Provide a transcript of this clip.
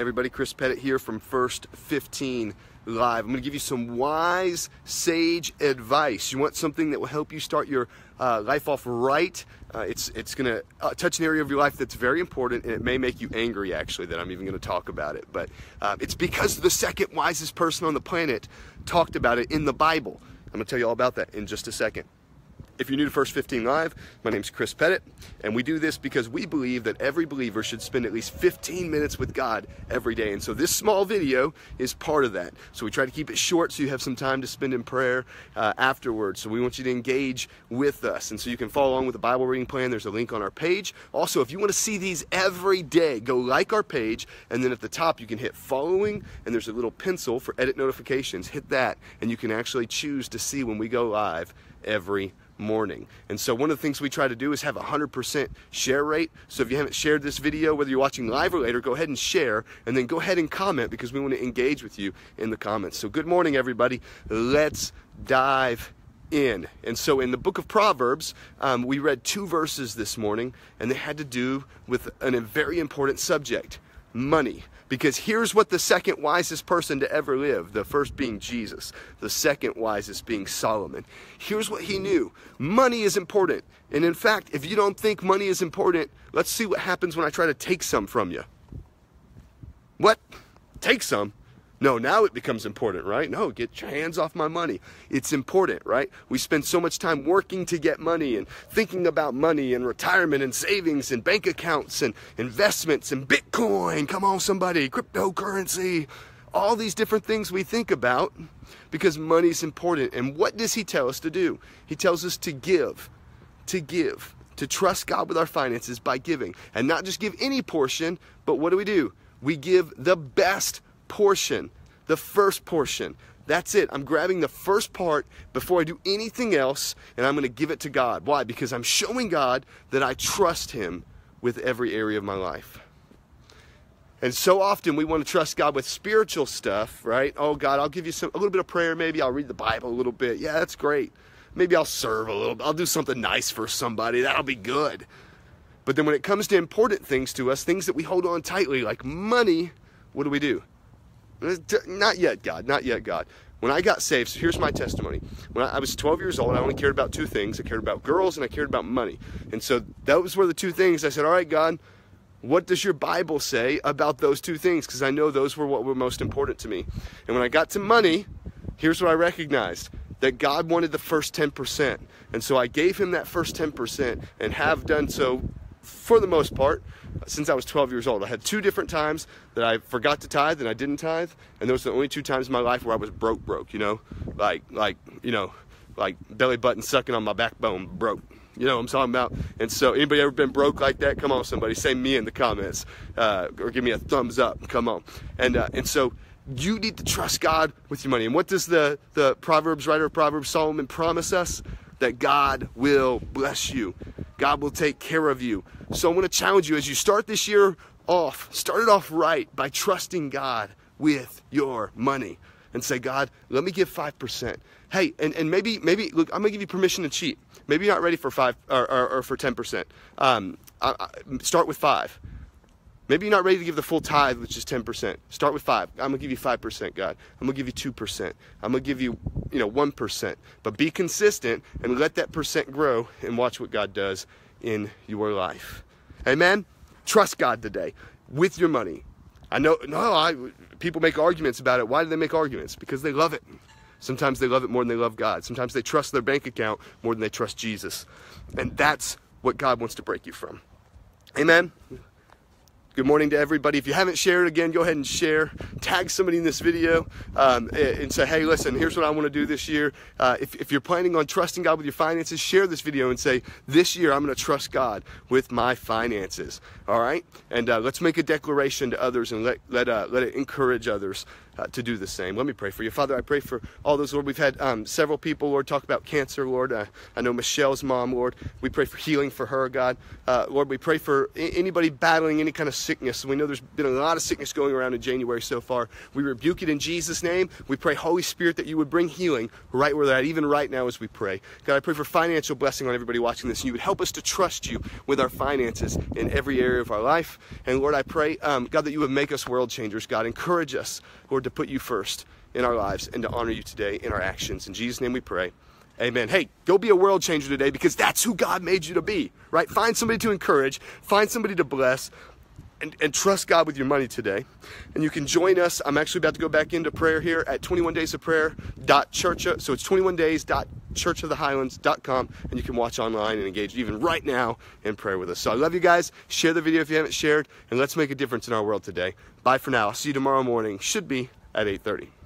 everybody, Chris Pettit here from First 15 Live. I'm going to give you some wise, sage advice. You want something that will help you start your uh, life off right. Uh, it's it's going to uh, touch an area of your life that's very important, and it may make you angry, actually, that I'm even going to talk about it. But uh, it's because the second wisest person on the planet talked about it in the Bible. I'm going to tell you all about that in just a second. If you're new to First 15 Live, my name is Chris Pettit, and we do this because we believe that every believer should spend at least 15 minutes with God every day. And so this small video is part of that. So we try to keep it short so you have some time to spend in prayer uh, afterwards. So we want you to engage with us. And so you can follow along with the Bible reading plan. There's a link on our page. Also, if you want to see these every day, go like our page, and then at the top you can hit following, and there's a little pencil for edit notifications. Hit that, and you can actually choose to see when we go live every morning. And so one of the things we try to do is have a 100% share rate. So if you haven't shared this video, whether you're watching live or later, go ahead and share and then go ahead and comment because we want to engage with you in the comments. So good morning, everybody. Let's dive in. And so in the book of Proverbs, um, we read two verses this morning and they had to do with an, a very important subject money. Because here's what the second wisest person to ever live, the first being Jesus, the second wisest being Solomon. Here's what he knew money is important. And in fact, if you don't think money is important, let's see what happens when I try to take some from you. What? Take some? No, now it becomes important, right? No, get your hands off my money. It's important, right? We spend so much time working to get money and thinking about money and retirement and savings and bank accounts and investments and Bitcoin. Come on, somebody, cryptocurrency. All these different things we think about because money's important. And what does he tell us to do? He tells us to give, to give, to trust God with our finances by giving. And not just give any portion, but what do we do? We give the best portion, the first portion. That's it. I'm grabbing the first part before I do anything else, and I'm going to give it to God. Why? Because I'm showing God that I trust Him with every area of my life. And so often we want to trust God with spiritual stuff, right? Oh God, I'll give you some a little bit of prayer, maybe I'll read the Bible a little bit. Yeah, that's great. Maybe I'll serve a little. I'll do something nice for somebody. That'll be good. But then when it comes to important things to us, things that we hold on tightly like money, what do we do? Not yet, God. Not yet, God. When I got saved, so here's my testimony. When I, was 12 years old, I only cared about two things. I cared about girls and I cared about money. And so those were the two things. I said, all right, God, what does your Bible say about those two things? Because I know those were what were most important to me. And when I got to money, here's what I recognized that God wanted the first 10%. And so I gave him that first 10% and have done so for the most part since I was 12 years old. I had two different times that I forgot to tithe and I didn't tithe, and those are the only two times in my life where I was broke, broke. You know, like like you know, like belly button sucking on my backbone, broke. You know what I'm talking about? And so, anybody ever been broke like that? Come on, somebody, say me in the comments, uh, or give me a thumbs up. Come on, and uh, and so you need to trust God with your money. And what does the the Proverbs writer of Proverbs Solomon promise us? That God will bless you. God will take care of you. So I want to challenge you as you start this year off, start it off right by trusting God with your money and say, God, let me give 5%. Hey, and, and maybe, maybe, look, I'm gonna give you permission to cheat. Maybe you're not ready for five or, or, or for 10%. Um, I, I, start with five. Maybe you're not ready to give the full tithe, which is 10%. Start with five. I'm gonna give you 5%, God. I'm gonna give you 2%. I'm gonna give you, you know, 1%. But be consistent and let that percent grow and watch what God does in your life. Amen? Trust God today with your money. I know, no, I, people make arguments about it. Why do they make arguments? Because they love it. Sometimes they love it more than they love God. Sometimes they trust their bank account more than they trust Jesus. And that's what God wants to break you from. Amen? Good morning to everybody. If you haven't shared again, go ahead and share. Tag somebody in this video um, and say, hey, listen, here's what I want to do this year. Uh, if, if you're planning on trusting God with your finances, share this video and say, this year I'm going to trust God with my finances. All right? And uh, let's make a declaration to others and let, let, uh, let it encourage others uh, to do the same. Let me pray for you. Father, I pray for all those, Lord. We've had um, several people, Lord, talk about cancer, Lord. Uh, I know Michelle's mom, Lord. We pray for healing for her, God. Uh, Lord, we pray for anybody battling any kind of sickness. We know there's been a lot of sickness going around in January so far. We rebuke it in Jesus' name. We pray, Holy Spirit, that you would bring healing right where they're at, even right now as we pray. God, I pray for financial blessing on everybody watching this. You would help us to trust you with our finances in every area of our life. And Lord, I pray, um, God, that you would make us world changers. God, encourage us, Lord, to put you first in our lives and to honor you today in our actions. In Jesus' name we pray. Amen. Hey, go be a world changer today because that's who God made you to be, right? Find somebody to encourage, find somebody to bless, and, and, trust God with your money today. And you can join us. I'm actually about to go back into prayer here at 21 days of prayer church. Uh, so it's 21 days churchofthehighlands.com and you can watch online and engage even right now in prayer with us. So I love you guys. Share the video if you haven't shared and let's make a difference in our world today. Bye for now. I'll see you tomorrow morning. Should be at 8:30.